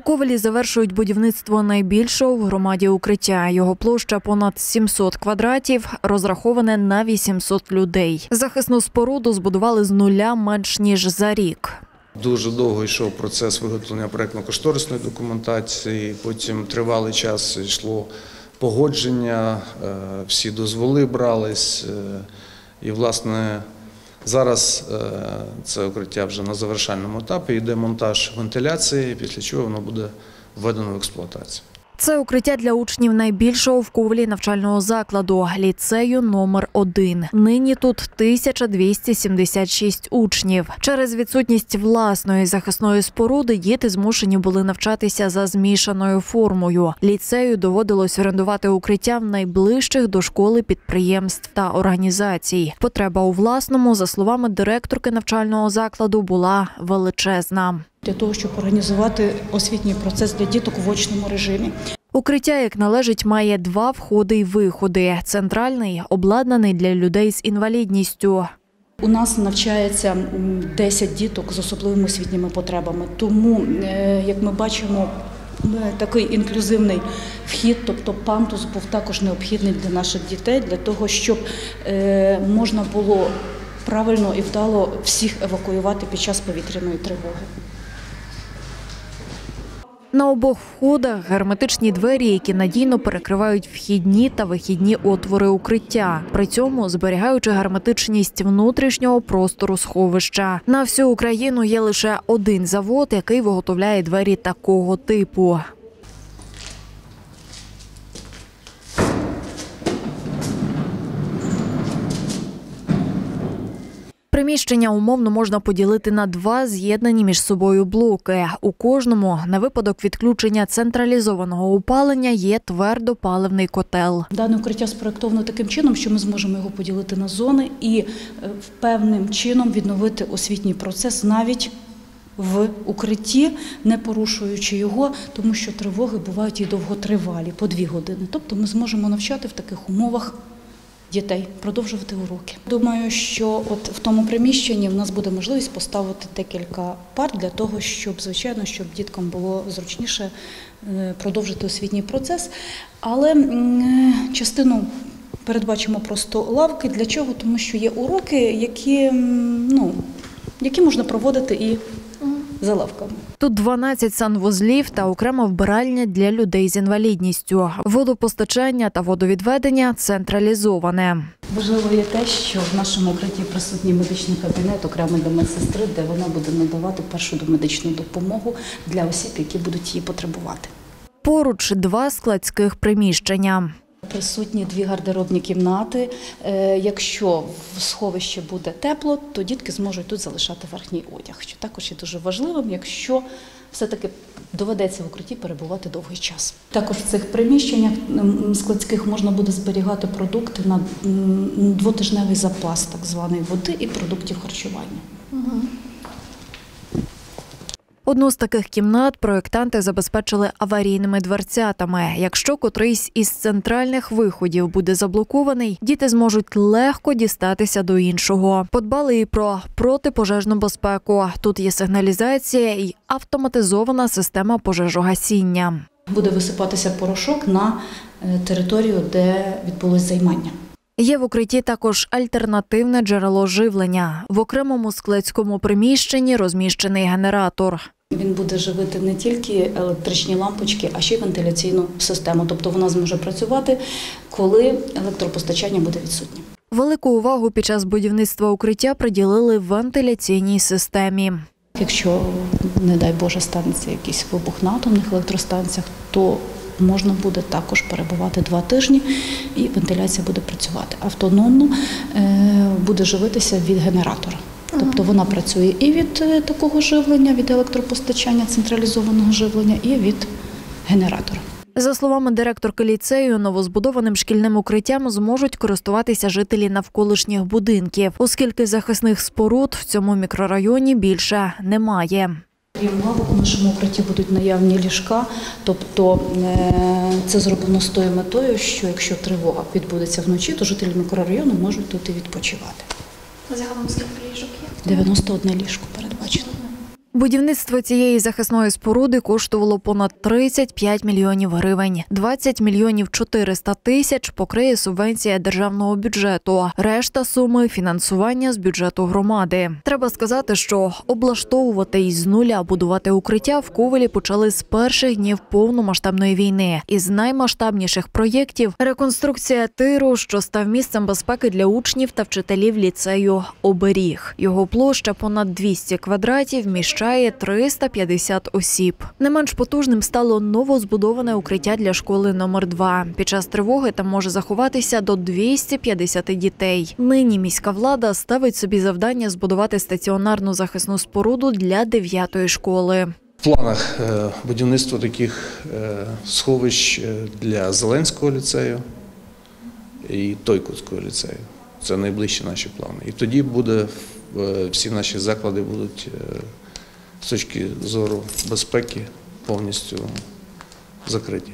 У Ковелі завершують будівництво найбільшого в громаді укриття. Його площа понад 700 квадратів, розраховане на 800 людей. Захисну споруду збудували з нуля менш ніж за рік. Дуже довго йшов процес виготовлення проєктно-кошторисної документації. Потім тривалий час йшло погодження, е, всі дозволи брались. е, І, власне, зараз е, це укриття вже на завершальному етапі. Йде монтаж вентиляції, після чого воно буде введено в експлуатацію. Це укриття для учнів найбільшого в Ковелі навчального закладу ліцею номер 1 Нині тут 1276 учнів. Через відсутність власної захисної споруди діти змушені були навчатися за змішаною формою. Ліцею доводилось орендувати укриття в найближчих до школи підприємств та організацій. Потреба у власному, за словами директорки навчального закладу, була величезна. Для того, щоб організувати освітній процес для діток в очному режимі. Укриття, як належить, має два входи й виходи. Центральний обладнаний для людей з інвалідністю. У нас навчається 10 діток з особливими освітніми потребами. Тому, е, як ми бачимо, такий інклюзивний вхід, тобто пандус, був також необхідний для наших дітей, для того, щоб е, можна було правильно і вдало всіх евакуювати під час повітряної тривоги. На обох входах герметичні двері, які надійно перекривають вхідні та вихідні отвори укриття, при цьому зберігаючи герметичність внутрішнього простору сховища. На всю Україну є лише один завод, який виготовляє двері такого типу. Приміщення умовно можна поділити на два з'єднані між собою блоки. У кожному на випадок відключення централізованого опалення є твердопаливний котел. Дане укриття спроектовано таким чином, що ми зможемо його поділити на зони і е, певним чином відновити освітній процес навіть в укритті, не порушуючи його, тому що тривоги бувають і довготривалі, по дві години. Тобто ми зможемо навчати в таких умовах дітей, продовжувати уроки. Думаю, що от в тому приміщенні в нас буде можливість поставити декілька пар для того, щоб, звичайно, щоб діткам було зручніше е, продовжити освітній процес. Але е, частину передбачимо просто лавки. Для чого? Тому що є уроки, які, ну, які можна проводити і за лавками. Тут 12 санвузлів та окрема вбиральня для людей з інвалідністю. Водопостачання та водовідведення централізоване. Важливо є те, що в нашому укритті присутній медичний кабінет окремо для медсестри, де вона буде надавати першу домедичну допомогу для осіб, які будуть її потребувати. Поруч два складських приміщення. Присутні дві гардеробні кімнати. Е, Якщо в сховищі буде тепло, то дітки зможуть тут залишати верхній одяг, що також є дуже важливим, якщо все-таки доведеться в укритті перебувати довгий час. Також в цих приміщеннях складських можна буде зберігати продукти на двотижневий запас так званої води і продуктів харчування. Одну з таких кімнат проєктанти забезпечили аварійними дверцятами. Якщо котрийсь із центральних виходів буде заблокований, діти зможуть легко дістатися до іншого. Подбали і про протипожежну безпеку. Тут є сигналізація і автоматизована система пожежогасіння. Буде висипатися порошок на е, територію, де відбулось займання. Є в укритті також альтернативне джерело живлення. В окремому складському приміщенні розміщений генератор. Він буде живити не тільки електричні лампочки, а ще й вентиляційну систему. Тобто вона зможе працювати, коли електропостачання буде відсутнє. Велику увагу під час будівництва укриття приділили вентиляційній системі. Якщо, не дай Боже, станеться якийсь вибух на атомних електростанціях, то можна буде також перебувати два тижні, і вентиляція буде працювати автономно, е, буде живитися від генератора. Тобто вона працює і від е, такого живлення, від електропостачання, централізованого живлення, і від генератора. За словами директорки ліцею, новозбудованим шкільним укриттям зможуть користуватися жителі навколишніх будинків, оскільки захисних споруд в цьому мікрорайоні більше немає. Крім лавок, у нашому укритті будуть наявні ліжка, тобто е, це зроблено з тою метою, що якщо тривога відбудеться вночі, то жителі мікрорайону можуть тут і відпочивати. Загалом скільки ліжок є? 91 ліжко передбачено. Будівництво цієї захисної споруди коштувало понад 35 мільйонів гривень. 20 мільйонів 400 тисяч покриє субвенція державного бюджету. Решта суми фінансування з бюджету громади. Треба сказати, що облаштовувати із нуля будувати укриття в Ковелі почали з перших днів повномасштабної війни. Із наймасштабніших проєктів реконструкція тиру, що став місцем безпеки для учнів та вчителів ліцею Оберіг. Його площа понад 200 квадратів вміщає 350 осіб. Не менш потужним стало новозбудоване укриття для школи номер 2 Під час тривоги там може заховатися до 250 дітей. Нині міська влада ставить собі завдання збудувати стаціонарну захисну споруду для 9-ї школи. В планах е, будівництво таких е, сховищ е, для Зеленського ліцею і Тойкутського ліцею. Це найближчі наші плани. І тоді буде всі наші заклади будуть з точки зору безпеки повністю закриті.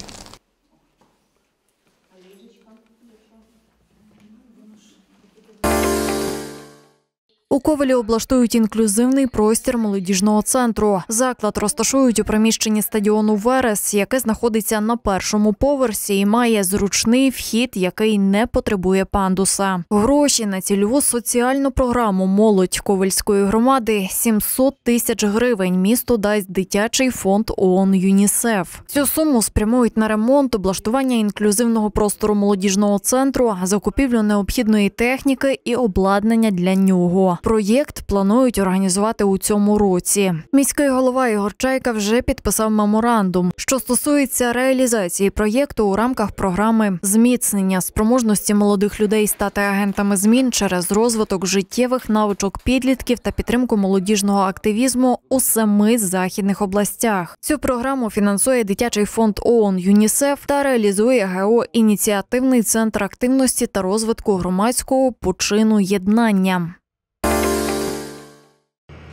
У Ковелі облаштують інклюзивний простір молодіжного центру. Заклад розташують у приміщенні стадіону Верес, яке знаходиться на першому поверсі і має зручний вхід, який не потребує пандуса. Гроші на цільову соціальну програму Молодь Ковельської громади 700 тисяч гривень. Місто дасть дитячий фонд ООН ЮНІСЕФ. Цю суму спрямують на ремонт, облаштування інклюзивного простору молодіжного центру, закупівлю необхідної техніки і обладнання для нього. Проєкт планують організувати у цьому році. Міський голова Ігор Чайка вже підписав меморандум, що стосується реалізації проєкту у рамках програми зміцнення спроможності молодих людей стати агентами змін через розвиток життєвих навичок підлітків та підтримку молодіжного активізму у семи західних областях. Цю програму фінансує дитячий фонд ООН ЮНІСЕФ та реалізує ГО ініціативний центр активності та розвитку громадського почину єднання.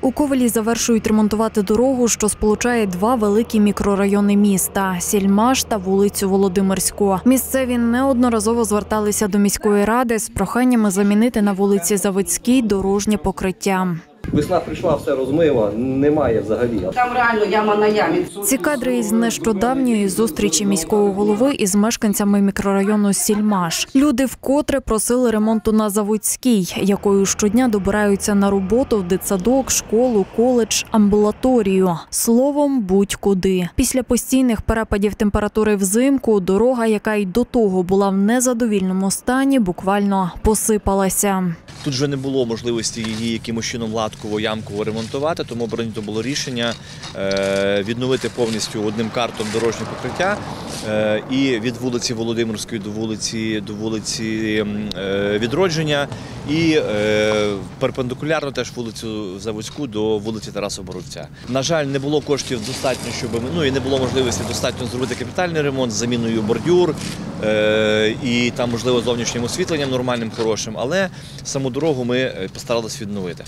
У Ковелі завершують ремонтувати дорогу, що сполучає два великі мікрорайони міста Сільмаш та вулицю Володимирську. Місцеві неодноразово зверталися до міської ради з проханнями замінити на вулиці Заводській дорожнє покриття. Весна прийшла, все розмила, немає взагалі. Там реально яма на ямі. Ці кадри із нещодавньої зустрічі міського голови із мешканцями мікрорайону Сільмаш. Люди вкотре просили ремонту на Заводській, якою щодня добираються на роботу в дитсадок, школу, коледж, амбулаторію. Словом, будь-куди. Після постійних перепадів температури взимку дорога, яка й до того була в незадовільному стані, буквально посипалася. Тут вже не було можливості її якимось чином латково, ямково ремонтувати, тому прийнято було рішення е, відновити повністю одним картом дорожнє покриття е, і від вулиці Володимирської до вулиці до вулиці е, Відродження, і перпендикулярно теж вулицю Заводську до вулиці Тараса Боровця. На жаль, не було коштів достатньо, щоб ну і не було можливості достатньо зробити капітальний ремонт з заміною бордюр і там, можливо, зовнішнім освітленням нормальним, хорошим, але саму дорогу ми постарались відновити.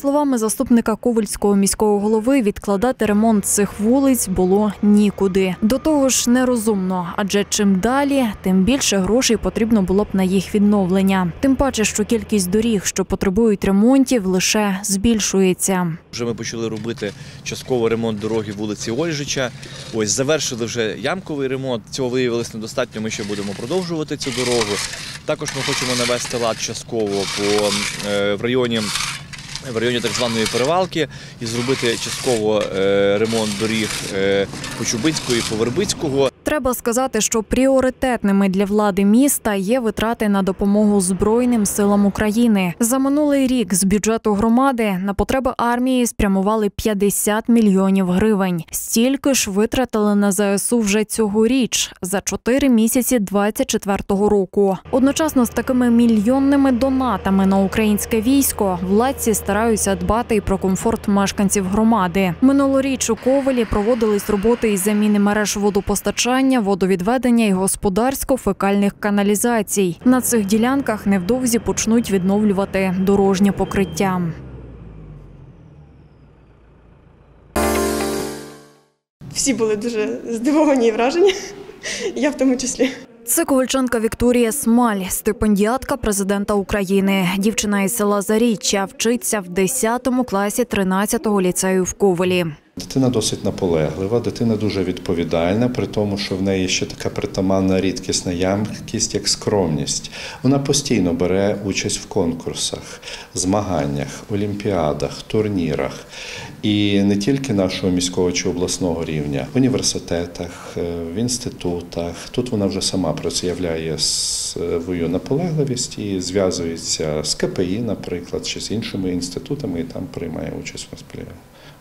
Словами заступника Ковальського міського голови, відкладати ремонт цих вулиць було нікуди. До того ж, нерозумно, адже чим далі, тим більше грошей потрібно було б на їх відновлення. Тим паче, що кількість доріг, що потребують ремонтів, лише збільшується. Вже ми почали робити частково ремонт дороги вулиці Ольжича. Ось завершили вже ямковий ремонт. Цього виявилось недостатньо. Ми ще будемо продовжувати цю дорогу. Також ми хочемо навести лад частково по е, в районі. В районі так званої перевалки і зробити частково е, ремонт доріг е, і Повербицького. Треба сказати, що пріоритетними для влади міста є витрати на допомогу Збройним силам України. За минулий рік з бюджету громади на потреби армії спрямували 50 мільйонів гривень. Стільки ж витратили на ЗСУ вже цьогоріч за 4 місяці 24-го року. Одночасно з такими мільйонними донатами на українське військо владці стараються дбати і про комфорт мешканців громади. Минулоріч у Ковелі проводились роботи із заміни мереж водопостачання, водовідведення і господарсько-фекальних каналізацій. На цих ділянках невдовзі почнуть відновлювати дорожнє покриття. Всі були дуже здивовані і вражені, я в тому числі. Це ковальчанка Вікторія Смаль, стипендіатка президента України. Дівчина із села Заріччя вчиться в 10 класі 13-го ліцею в Ковелі. Дитина досить наполеглива, дитина дуже відповідальна, при тому, що в неї ще така притаманна рідкісна ямкість, як скромність. Вона постійно бере участь в конкурсах, змаганнях, олімпіадах, турнірах. І не тільки нашого міського чи обласного рівня, в університетах, е, в інститутах. Тут вона вже сама проявляє свою наполегливість і зв'язується з КПІ, наприклад, чи з іншими інститутами, і там приймає участь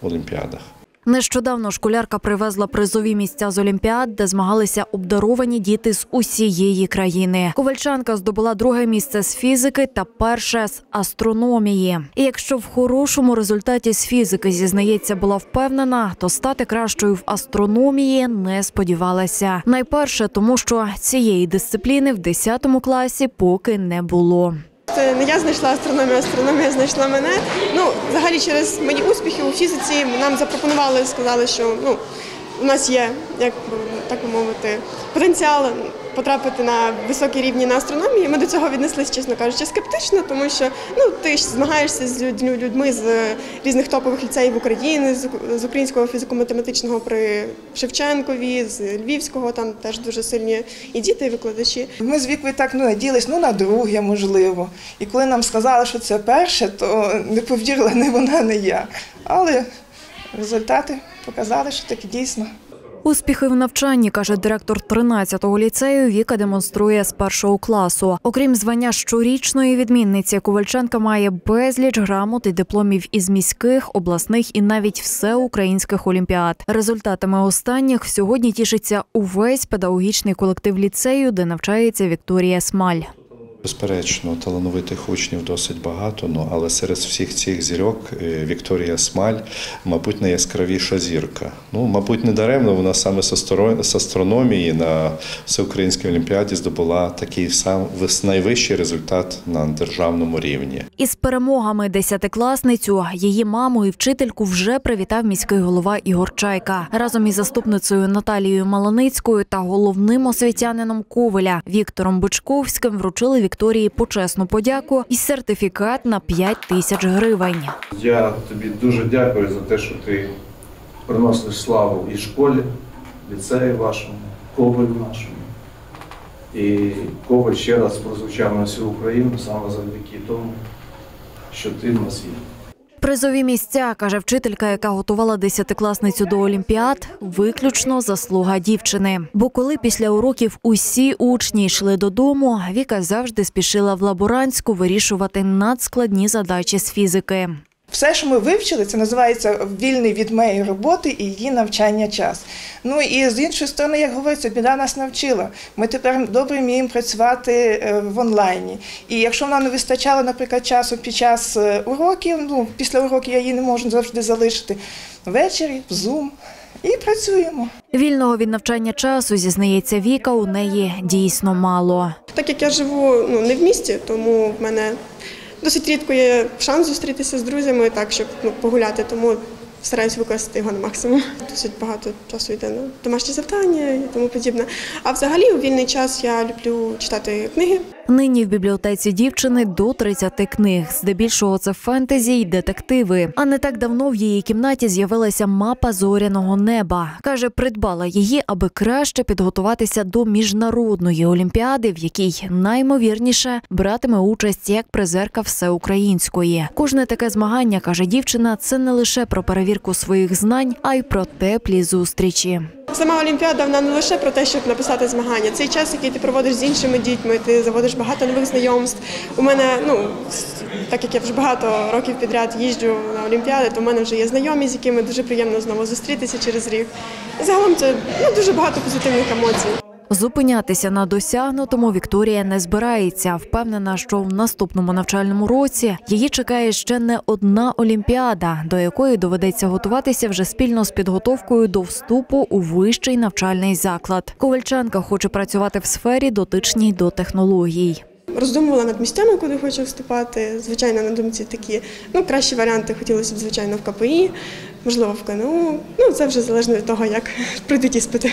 в олімпіадах. Нещодавно школярка привезла призові місця з Олімпіад, де змагалися обдаровані діти з усієї країни. Ковальчанка здобула друге місце з фізики та перше з астрономії. І якщо в хорошому результаті з фізики зізнається, була впевнена, то стати кращою в астрономії не сподівалася. Найперше, тому що цієї дисципліни в 10 класі поки не було. Не я знайшла астрономію, астрономія знайшла мене. Ну, взагалі, через мої успіхи у фізиці нам запропонували, сказали, що ну, у нас є, як так мовити, потенціал потрапити на високі рівні на астрономії. Ми до цього віднеслись, чесно кажучи, скептично, тому що ну, ти ж змагаєшся з людьми, людьми з різних топових ліцеїв України, з, українського фізико-математичного при Шевченкові, з Львівського, там теж дуже сильні і діти, і викладачі. Ми з вікою так ну, надіялись, ну на друге, можливо. І коли нам сказали, що це перше, то не повірила ні вона, ні я. Але результати показали, що таки дійсно. Успіхи в навчанні, каже директор 13-го ліцею, Віка демонструє з першого класу. Окрім звання щорічної відмінниці, Ковальченка має безліч грамот і дипломів із міських, обласних і навіть всеукраїнських олімпіад. Результатами останніх сьогодні тішиться увесь педагогічний колектив ліцею, де навчається Вікторія Смаль. Безперечно, талановитих учнів досить багато, ну, але серед всіх цих зірок е, Вікторія Смаль, мабуть, найяскравіша зірка. Ну, мабуть, не даремно вона саме з астрономії на всеукраїнській олімпіаді здобула такий сам найвищий результат на державному рівні. Із перемогами десятикласницю її маму і вчительку вже привітав міський голова Ігор Чайка. Разом із заступницею Наталією Маланицькою та головним освітянином Ковеля Віктором Бичковським вручили Вікторії почесну подяку і сертифікат на 5 тисяч гривень. Я тобі дуже дякую за те, що ти приносиш славу і школі, ліцею вашому, ковалю нашому. І коваль ще раз прозвучав на всю Україну саме завдяки тому, що ти в нас є. Призові місця, каже вчителька, яка готувала десятикласницю до олімпіад, виключно заслуга дівчини. Бо коли після уроків усі учні йшли додому, Віка завжди спішила в лаборантську вирішувати надскладні задачі з фізики. Все, що ми вивчили, це називається вільний від моєї роботи і її навчання час. Ну і з іншої сторони, як говориться, біда нас навчила. Ми тепер добре вміємо працювати е, в онлайні. І якщо нам не вистачало, наприклад, часу під час е, уроків, ну після уроків я її не можу завжди залишити. Ввечері в Zoom і працюємо. Вільного від навчання часу, зізнається Віка, у неї дійсно мало. Так як я живу ну, не в місті, тому в мене досить рідко є шанс зустрітися з друзями, так, щоб ну, погуляти, тому стараюсь використати його на максимум. Досить багато часу йде на домашні завдання і тому подібне. А взагалі у вільний час я люблю читати книги. Нині в бібліотеці дівчини до 30 книг. Здебільшого це фентезі й детективи. А не так давно в її кімнаті з'явилася мапа зоряного неба. Каже, придбала її, аби краще підготуватися до міжнародної олімпіади, в якій наймовірніше братиме участь як призерка всеукраїнської. Кожне таке змагання, каже дівчина, це не лише про перевірку своїх знань, а й про теплі зустрічі. Сама Олімпіада вона не лише про те, щоб написати змагання. Цей час, який ти проводиш з іншими дітьми, ти заводиш багато нових знайомств. У мене, ну так як я вже багато років підряд їжджу на Олімпіади, то в мене вже є знайомі, з якими дуже приємно знову зустрітися через рік. І загалом це ну, дуже багато позитивних емоцій. Зупинятися на досягнутому Вікторія не збирається. Впевнена, що в наступному навчальному році її чекає ще не одна олімпіада, до якої доведеться готуватися вже спільно з підготовкою до вступу у вищий навчальний заклад. Ковальчанка хоче працювати в сфері, дотичній до технологій. Роздумувала над місцями, куди хочу вступати. Звичайно, на думці такі ну кращі варіанти хотілося б, звичайно, в КПІ, можливо, в КНУ. Ну це вже залежно від того, як пройдуть іспити.